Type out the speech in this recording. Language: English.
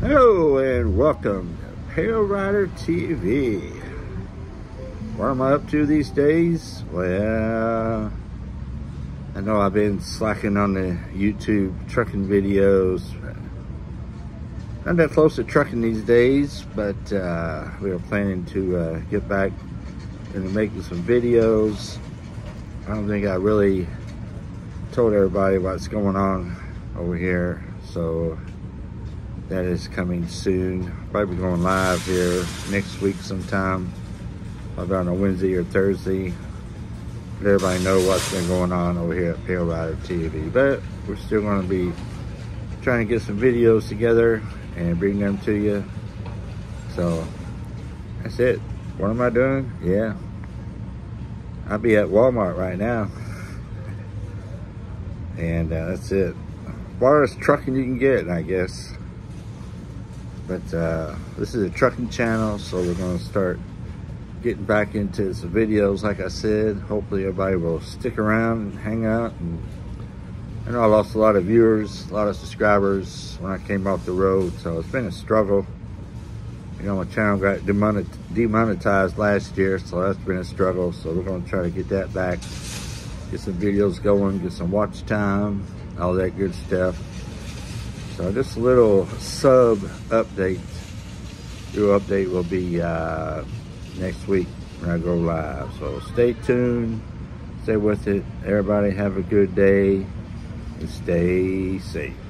Hello and welcome to Pale Rider TV. What am I up to these days? Well, I know I've been slacking on the YouTube trucking videos. Not that close to trucking these days, but uh, we are planning to uh, get back into making some videos. I don't think I really told everybody what's going on over here, so that is coming soon. Probably going live here next week sometime, probably on a Wednesday or Thursday. Let everybody know what's been going on over here at Pale Rider TV. But we're still going to be trying to get some videos together and bring them to you. So that's it. What am I doing? Yeah. I'll be at Walmart right now. and uh, that's it. Farthest trucking you can get, I guess. But uh, this is a trucking channel, so we're to start getting back into some videos, like I said. Hopefully everybody will stick around and hang out. And I know I lost a lot of viewers, a lot of subscribers when I came off the road, so it's been a struggle. You know, my channel got demonetized last year, so that's been a struggle. So we're going to try to get that back, get some videos going, get some watch time, all that good stuff. So a little sub update. Your update will be uh, next week when I go live. So stay tuned, stay with it. Everybody have a good day and stay safe.